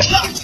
よし!